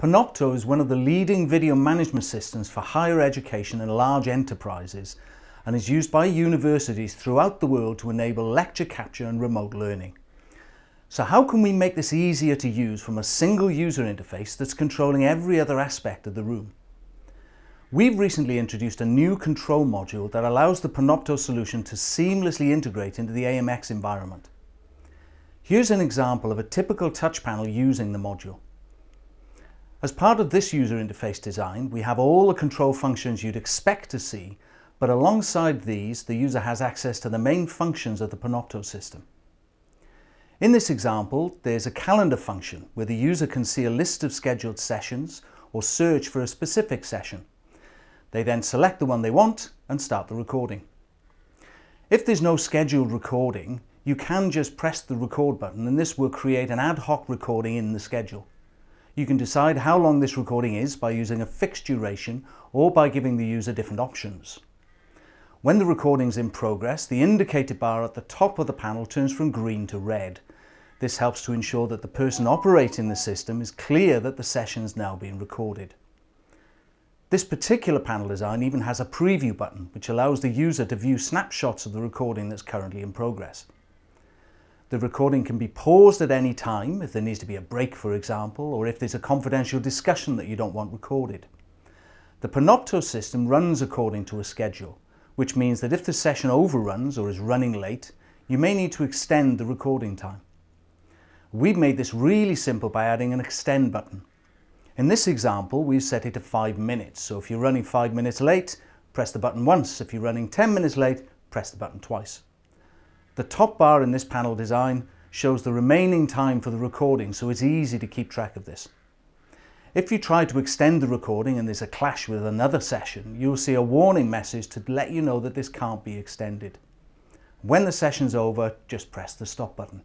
Panopto is one of the leading video management systems for higher education and large enterprises and is used by universities throughout the world to enable lecture capture and remote learning. So how can we make this easier to use from a single user interface that's controlling every other aspect of the room? We've recently introduced a new control module that allows the Panopto solution to seamlessly integrate into the AMX environment. Here's an example of a typical touch panel using the module. As part of this user interface design, we have all the control functions you'd expect to see, but alongside these, the user has access to the main functions of the Panopto system. In this example, there's a calendar function where the user can see a list of scheduled sessions or search for a specific session. They then select the one they want and start the recording. If there's no scheduled recording, you can just press the record button and this will create an ad hoc recording in the schedule. You can decide how long this recording is by using a fixed duration or by giving the user different options. When the recording is in progress, the indicator bar at the top of the panel turns from green to red. This helps to ensure that the person operating the system is clear that the session is now being recorded. This particular panel design even has a preview button which allows the user to view snapshots of the recording that's currently in progress. The recording can be paused at any time if there needs to be a break, for example, or if there's a confidential discussion that you don't want recorded. The Panopto system runs according to a schedule, which means that if the session overruns or is running late, you may need to extend the recording time. We've made this really simple by adding an extend button. In this example, we've set it to five minutes. So if you're running five minutes late, press the button once. If you're running 10 minutes late, press the button twice. The top bar in this panel design shows the remaining time for the recording, so it's easy to keep track of this. If you try to extend the recording and there's a clash with another session, you'll see a warning message to let you know that this can't be extended. When the session's over, just press the stop button.